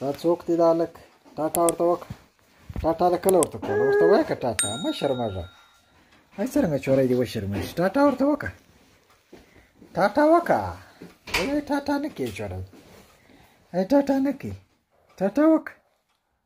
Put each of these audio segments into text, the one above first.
دا څوک دی دا لک ټاټا ورته وک ټاټا له کله ورته کوله ورته وایه که ټاټا مه شرمېږه هاي څرنګه چوری دی وشرمېږي ټاټا ورته وکړه ټاټا وکړه ولې ټاټا نه کوي چوری هاي ټاټا نه کوي ټاټا وکړه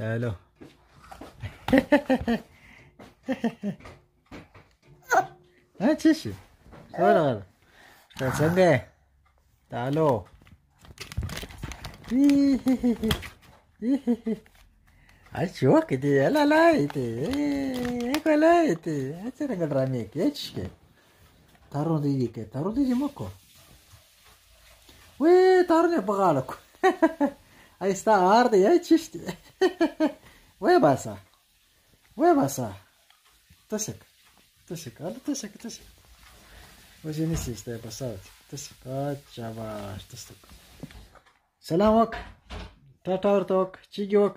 الو ها څه شي څوره غره ته څنګه الو اچو کې دی لا لا ایتي کولا ایتي څنګه ډرامې کې چې تارو دی کې تارو دی مکو وې تارونه یې په غاړه کړو ای ستا هار دی ای چشت دی وې باسه وې باسه تسک تسک هله تسک تسک وځي نسی ستا په سات تسک اچا باش تسک سلام وک ټاټا ورته وک چیګي وک